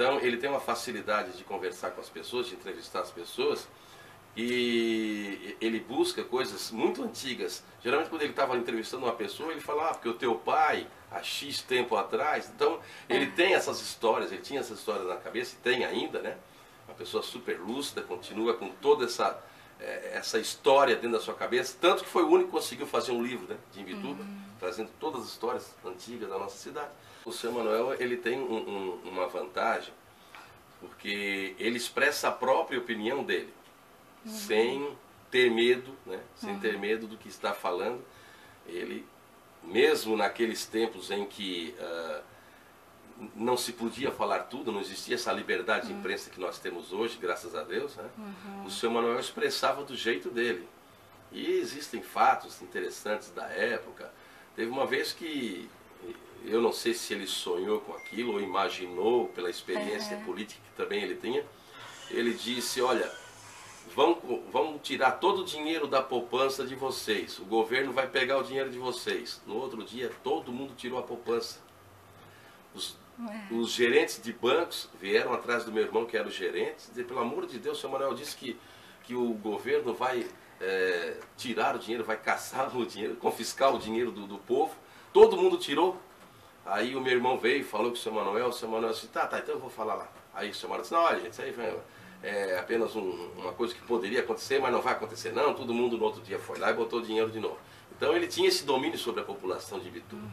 Então ele tem uma facilidade de conversar com as pessoas, de entrevistar as pessoas e ele busca coisas muito antigas. Geralmente quando ele estava entrevistando uma pessoa, ele fala, ah, porque o teu pai, há X tempo atrás, então ele é. tem essas histórias, ele tinha essas histórias na cabeça, e tem ainda, né? Uma pessoa super lúcida, continua com toda essa, essa história dentro da sua cabeça, tanto que foi o único que conseguiu fazer um livro né, de Imbituba, uhum. trazendo todas as histórias antigas da nossa cidade. O seu Manuel ele tem um, um, uma vantagem, porque ele expressa a própria opinião dele uhum. sem ter medo, né? sem uhum. ter medo do que está falando. Ele, mesmo naqueles tempos em que uh, não se podia falar tudo, não existia essa liberdade de imprensa que nós temos hoje, graças a Deus, né? Uhum. o seu Manuel expressava do jeito dele. E existem fatos interessantes da época. Teve uma vez que eu não sei se ele sonhou com aquilo ou imaginou pela experiência uhum. política que também ele tinha. Ele disse: Olha, vão, vão tirar todo o dinheiro da poupança de vocês. O governo vai pegar o dinheiro de vocês. No outro dia, todo mundo tirou a poupança. Os, os gerentes de bancos vieram atrás do meu irmão, que era o gerente, dizer, pelo amor de Deus, o senhor Manuel disse que, que o governo vai é, tirar o dinheiro, vai caçar o dinheiro, confiscar o dinheiro do, do povo. Todo mundo tirou. Aí o meu irmão veio e falou com o senhor Manuel, o senhor Manuel disse, tá, tá, então eu vou falar lá. Aí o senhor Manuel disse, não, olha gente, isso aí vem é apenas um, uma coisa que poderia acontecer, mas não vai acontecer não, todo mundo no outro dia foi lá e botou dinheiro de novo. Então ele tinha esse domínio sobre a população de Bituba.